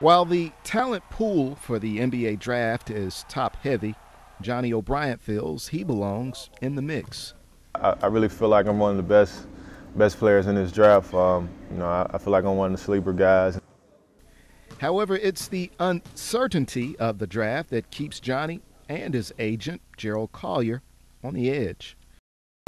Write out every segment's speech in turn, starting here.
While the talent pool for the NBA draft is top heavy, Johnny O'Bryant feels he belongs in the mix. I, I really feel like I'm one of the best best players in this draft. Um, you know, I, I feel like I'm one of the sleeper guys. However, it's the uncertainty of the draft that keeps Johnny and his agent, Gerald Collier, on the edge.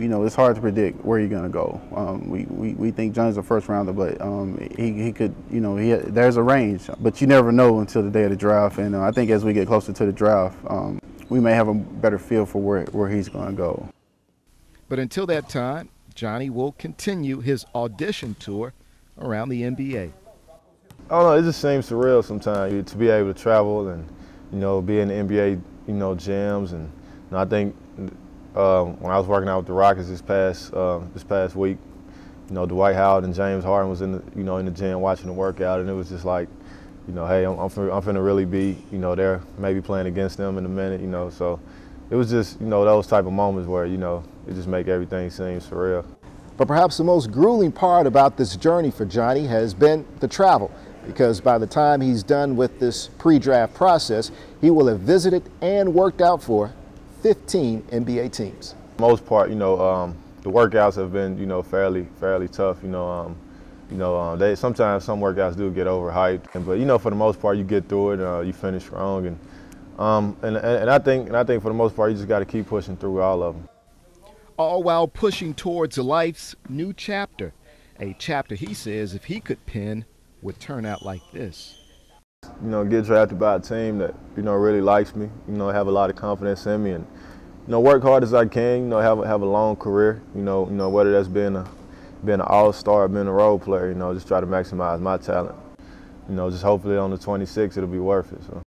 You know, it's hard to predict where you're going to go. Um, we, we, we think Johnny's a first rounder, but um, he, he could, you know, he, there's a range. But you never know until the day of the draft. And uh, I think as we get closer to the draft, um, we may have a better feel for where, where he's going to go. But until that time, Johnny will continue his audition tour around the NBA. I don't know, it just seems surreal sometimes to be able to travel and, you know, be in the NBA, you know, gyms. And you know, I think um, when I was working out with the Rockets this past uh, this past week, you know, Dwight Howard and James Harden was in the you know in the gym watching the workout, and it was just like, you know, hey, I'm I'm finna, I'm finna really be you know there, maybe playing against them in a minute, you know, so it was just you know those type of moments where you know it just make everything seem surreal. But perhaps the most grueling part about this journey for Johnny has been the travel because by the time he's done with this pre-draft process, he will have visited and worked out for 15 NBA teams. Most part, you know, um, the workouts have been, you know, fairly fairly tough. You know, um, you know, uh, they sometimes some workouts do get overhyped, but you know, for the most part, you get through it. Uh, you finish strong, and um, and and I think and I think for the most part, you just got to keep pushing through all of them. All while pushing towards life's new chapter, a chapter he says if he could pen would turn out like this you know, get drafted by a team that, you know, really likes me, you know, have a lot of confidence in me and, you know, work hard as I can, you know, have a, have a long career, you know, you know, whether that's being a, being an all-star, being a role player, you know, just try to maximize my talent. You know, just hopefully on the 26th it'll be worth it. So.